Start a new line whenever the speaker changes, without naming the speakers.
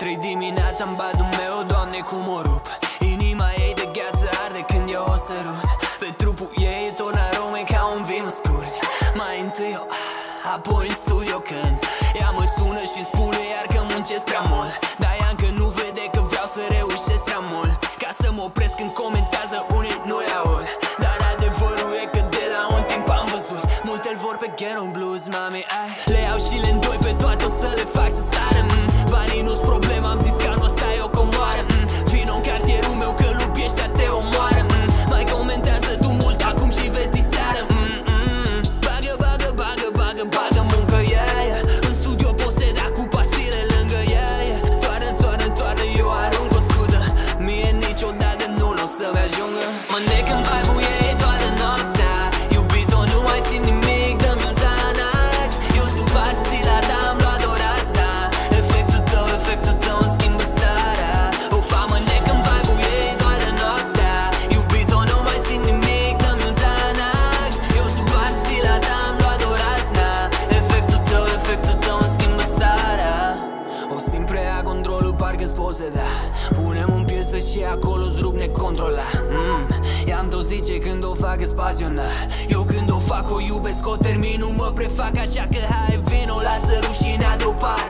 Trei dimineața în badul meu, doamne cum o rup. Inima ei de gheață arde când eu o sărut Pe trupul ei tot arome ca un vin scurt. Mai întâi eu, apoi în studio când Ea mă sună și spune iar că muncesc prea mult. Dar ea încă nu vede că vreau să reușesc prea mult. Ca să mă opresc când comentează unii nu-i aud. Dar adevărul e că de la un timp am văzut. Multe vor pe ghetto blues, mami, ai. Le iau și le îndoi pe toate, o să le fac să să-mi ajungă. Mă nec în vibe-ul ei toată noaptea. Iubito, nu mai simt nimic, dă-mi un Xanax Eu sub pastila ta am luat doar asta. Efectul tău, efectul tău îmi schimbă starea. O famă nec în vibe-ul ei toată noaptea. Iubito, nu mai simt nimic, dă-mi un Xanax Eu sub pastila ta am luat doar asta. Efectul tău, efectul tău îmi schimbă starea. O simt prea controlul, parcă-ți poseda Punem în piesă și acolo-ți rup necontrola. Mm. I-am tot zice când o fac îți pasionat Eu când o fac o iubesc, o termin, nu mă prefac Așa că hai vino, lasă rușinea deoparte. Nu mai știu